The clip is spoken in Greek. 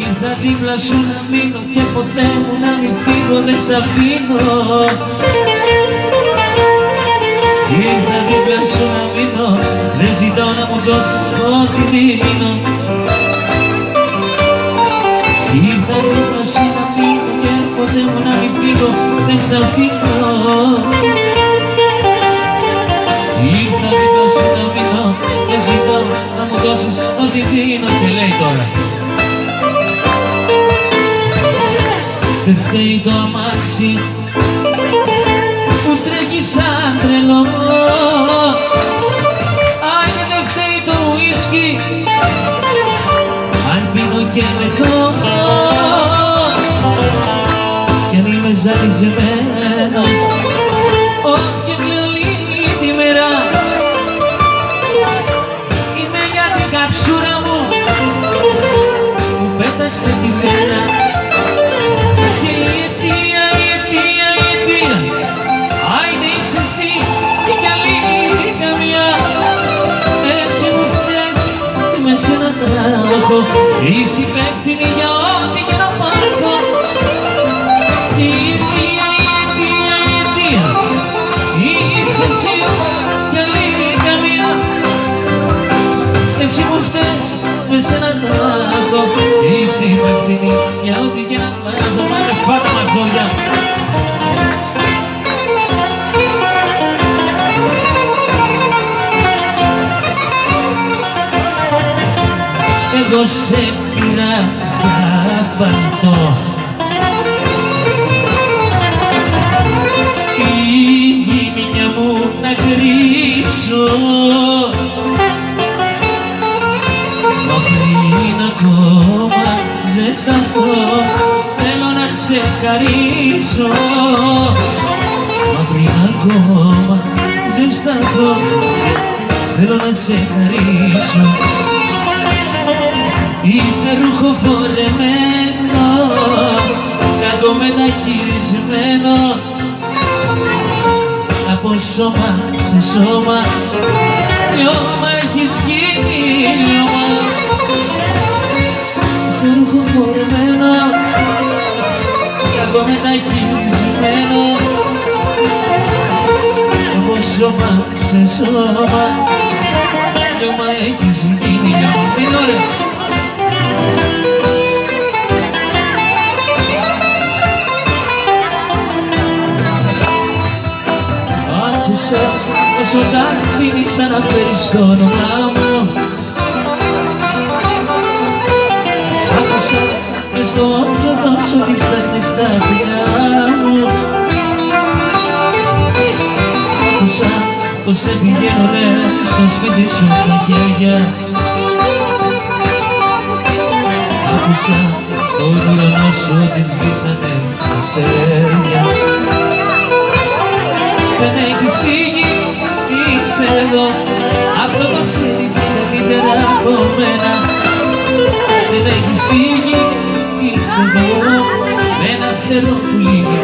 Ήρθα δίπλα σου να μείνω και ποτέ μου να μην φύγω δεν σ' αφήνω. Ήρθα δίπλα σου να μείνω δεν ζητάω να μου δώσεις ό,τι δίνω. Ήρθα δίπλα σου να μείνω και ποτέ μου να μην φύγω δεν σ' αφήνω. Ήρθα δίπλα σου να μείνω και ζητάω να μου δώσεις ό,τι δίνω. Και λέει τώρα; Δεν φταίει το αμάξι που τρέχει σαν τρελό Αν δεν φταίει το ουίσκι αν πίνω και μεθώ κι αν είμαι ζαλισμένος τρέχω Είσαι υπεύθυνη για ό,τι και να πάθω Η αιτία, η αιτία, η αιτία. Είσαι εσύ κι άλλη καμιά εσύ μου φταίς με σένα τρέχω Είσαι υπεύθυνη για ό,τι και να πάθω Εγώ σε πήρα για παντό Τη γυμνιά μου να κρύψω. Μα πριν ακόμα ζεσταθώ θέλω να σε χαρίσω Μα πριν ακόμα ζεσταθώ θέλω να σε χαρίσω Είσαι ρούχο φορεμένο, κακό μεταχειρισμένο. Από σώμα σε σώμα, λιώμα έχεις γίνει λιώμα Είσαι ρούχο φορεμένο, κακό μεταχειρισμένο. Από σώμα σε σώμα, λιώμα έχεις γίνει λιώμα Είναι ωραίο Άκουσα όσο ταρπίνεις αναφέρεις το όνομά μου. Άκουσα και στο όνομα τόσο τι ψάχνεις στα φιλιά μου. Άκουσα πως σε πηγαίνω λες στο σπίτι σου στα χέρια Άκουσα στο ουρανό σου ότι σβήσανε τα αστέρια. Δεν έχεις φύγει, είσαι εδώ. Αυτό το ξέρεις καλύτερα από μένα. Δεν έχεις φύγει, είσαι εδώ. Με ένα φτερό που λύγει